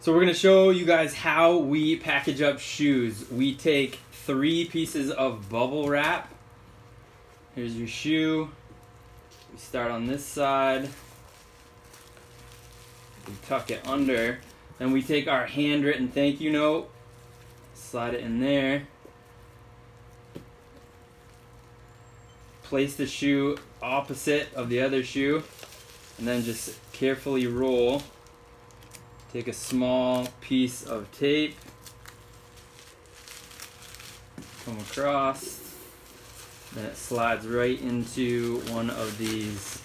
So we're gonna show you guys how we package up shoes. We take three pieces of bubble wrap. Here's your shoe. We start on this side. We tuck it under. Then we take our handwritten thank you note, slide it in there. Place the shoe opposite of the other shoe, and then just carefully roll. Take a small piece of tape, come across, then it slides right into one of these